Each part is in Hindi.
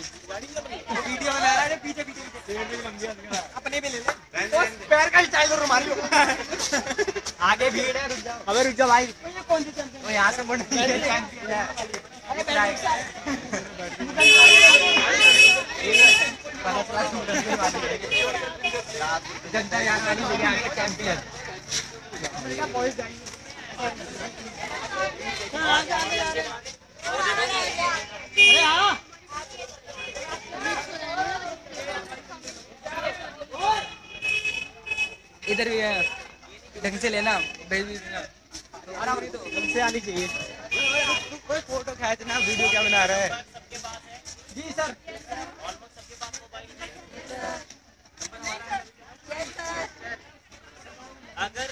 वीडियो बना रहा है पीछे पीछे। अपने भी ले ले पैर का स्टाइल और मारियो आगे भीड़ है रुक जाओ अबे रुक जाओ भाई ये कौन सी चैंपियन वो यहाँ से मुड़ अरे बैठ जनता यार वाली चैंपियन हाँ इधर भी है। ढंग से लेना भेज भी देना। तो। ढंग से आनी चाहिए। कोई फ़ोटो खींचना वीडियो क्या बना रहा है? जी सर। अगर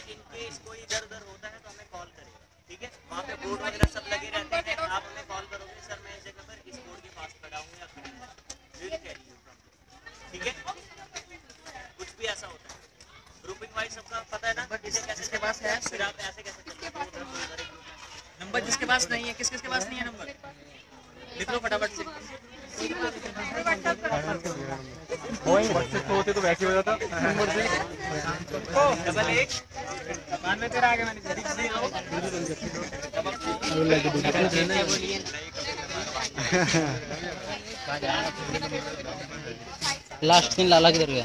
वहाँ पे बोर्ड वगैरह सब लगे रहते हैं। आप हमें कॉल करोगे सर मैं इस जगह पर इस बोर्ड के पास खड़ा हूँ या खड़ी हूँ। ठीक है? कुछ भी ऐसा होता है। ग्रुपिंग वाइज सबका पता है ना किसे कैसे जिसके पास है। फिर आप ऐसे कैसे हो। नंबर जिसके पास नहीं है किस किसके पास नहीं है नंबर लिख लो फटाफट से। होते तो वैसे हो जाता। डबल एक लास्ट दिन लाला किधर गया?